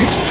えっ？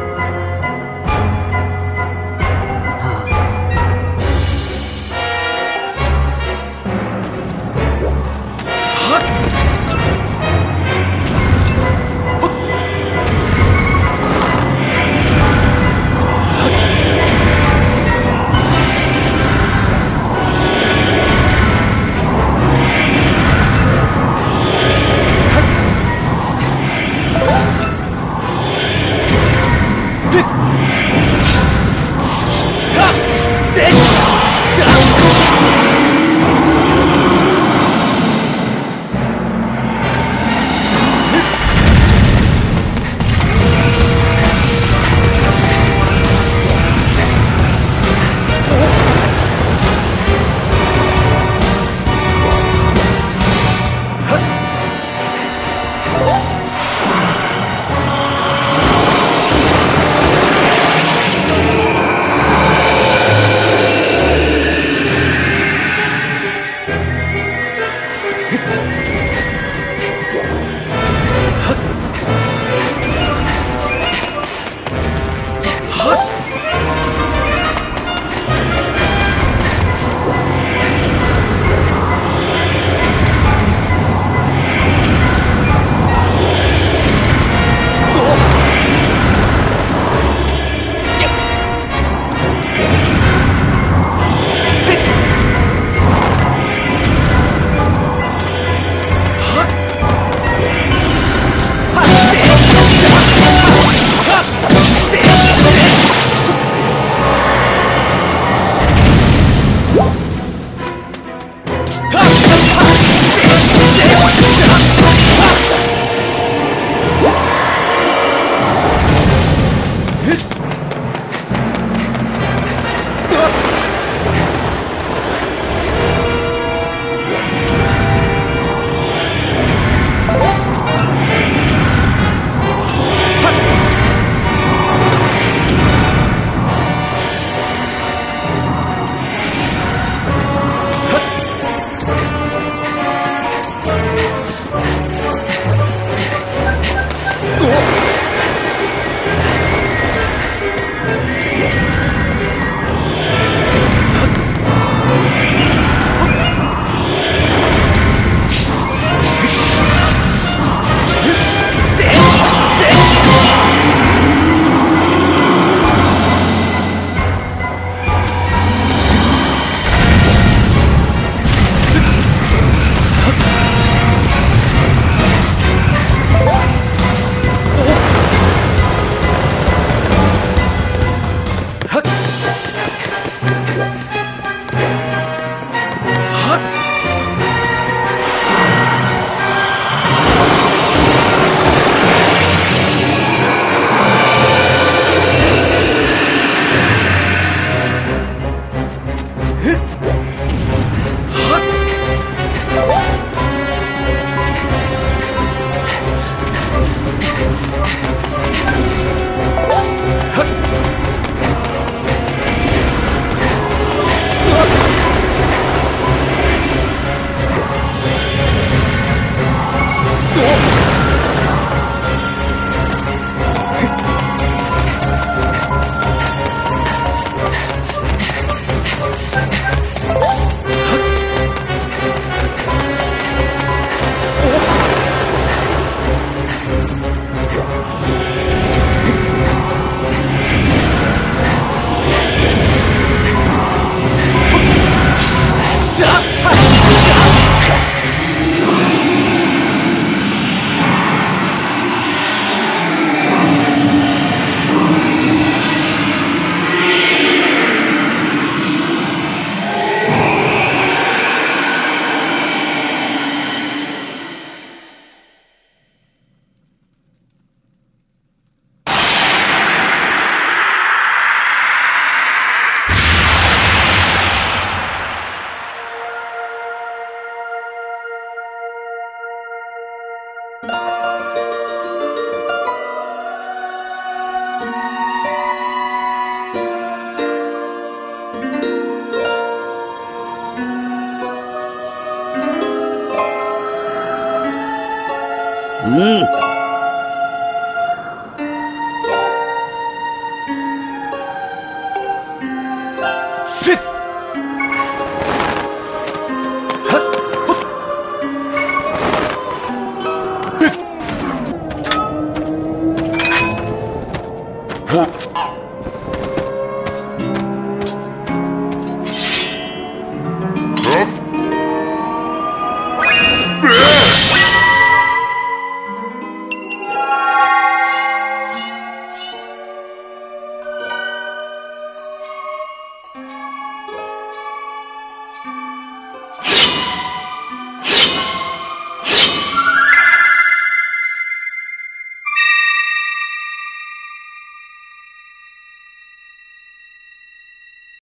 vou